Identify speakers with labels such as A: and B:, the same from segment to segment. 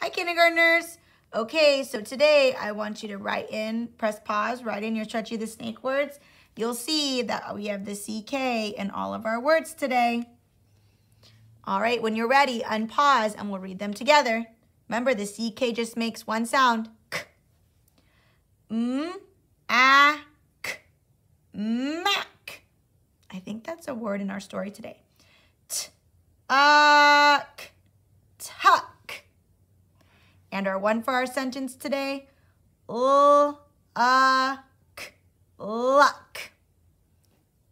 A: Hi, kindergartners. Okay, so today I want you to write in, press pause, write in your Stretchy the Snake words. You'll see that we have the CK in all of our words today. All right, when you're ready, unpause and we'll read them together. Remember, the CK just makes one sound. K. M, a, k. Mac. I think that's a word in our story today. T, a, k. And our one for our sentence today, l, a, k, luck.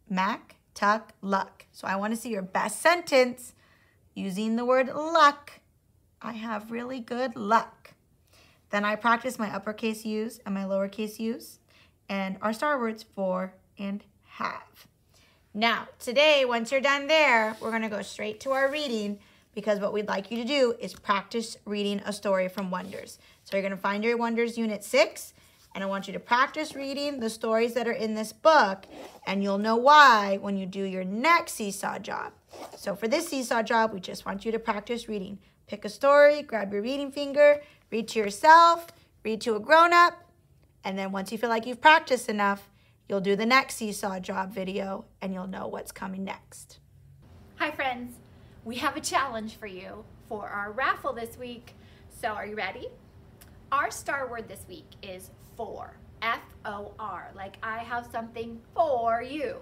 A: Mac, tuck, luck. So I want to see your best sentence using the word luck. I have really good luck. Then I practice my uppercase U's and my lowercase U's and our star words for and have. Now, today, once you're done there, we're going to go straight to our reading because what we'd like you to do is practice reading a story from Wonders. So you're to find your Wonders Unit 6, and I want you to practice reading the stories that are in this book, and you'll know why when you do your next seesaw job. So for this seesaw job, we just want you to practice reading. Pick a story, grab your reading finger, read to yourself, read to a grown-up, and then once you feel like you've practiced enough, you'll do the next seesaw job video, and you'll know what's coming next.
B: Hi friends, we have a challenge for you for our raffle this week. So are you ready? Our star word this week is for, F-O-R, like I have something for you.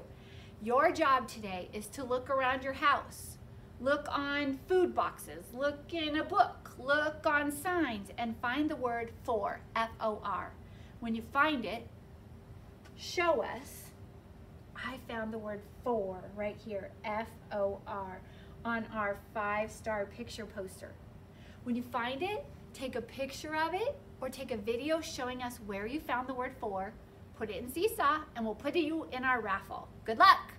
B: Your job today is to look around your house. Look on food boxes, look in a book, look on signs, and find the word for, F-O-R. When you find it, show us. I found the word for right here, F-O-R on our five star picture poster. When you find it, take a picture of it or take a video showing us where you found the word for, put it in Seesaw, and we'll put you in our raffle. Good luck!